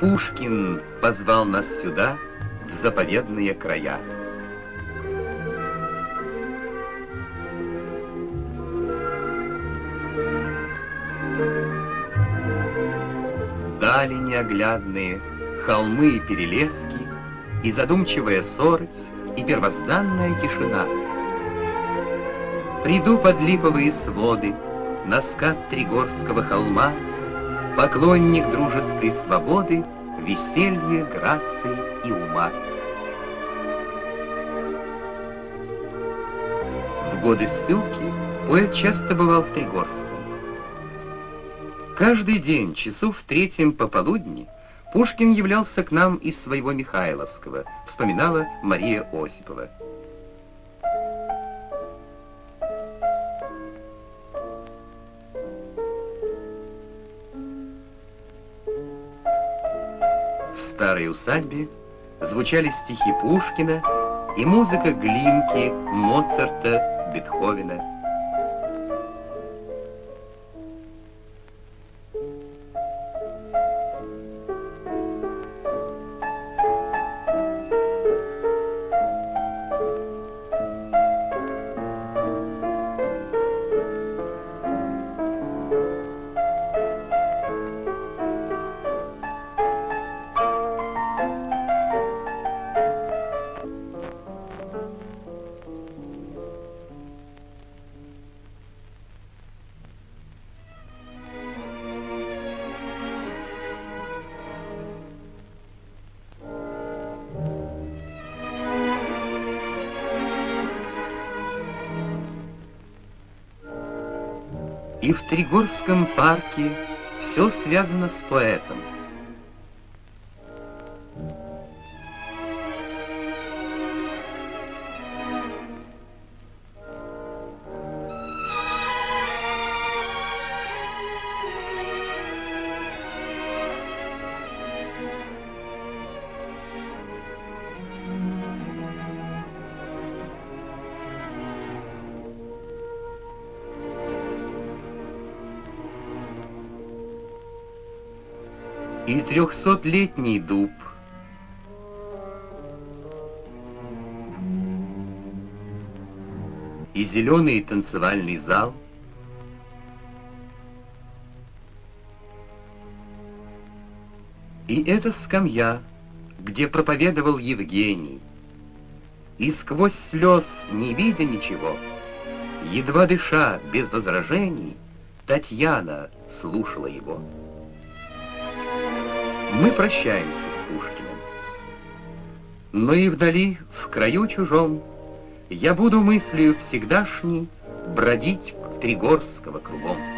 Пушкин позвал нас сюда, в заповедные края. Дали неоглядные, холмы и перелески, И задумчивая сороть, и первозданная тишина. Приду под липовые своды, На скат Тригорского холма, Поклонник дружеской свободы, Веселье, грации и ума. В годы ссылки поэт часто бывал в Тригорском. Каждый день, часов в третьем пополудни, Пушкин являлся к нам из своего Михайловского, вспоминала Мария Осипова. Старой усадьбе звучали стихи Пушкина и музыка Глинки, Моцарта, Бетховена. И в Тригорском парке все связано с поэтом. И трехсотлетний дуб. И зеленый танцевальный зал. И эта скамья, где проповедовал Евгений, И сквозь слез, не видя ничего, Едва дыша, без возражений, Татьяна слушала его мы прощаемся с Пушкиным. Но и вдали, в краю чужом, я буду мыслью всегдашней бродить Тригорского кругом.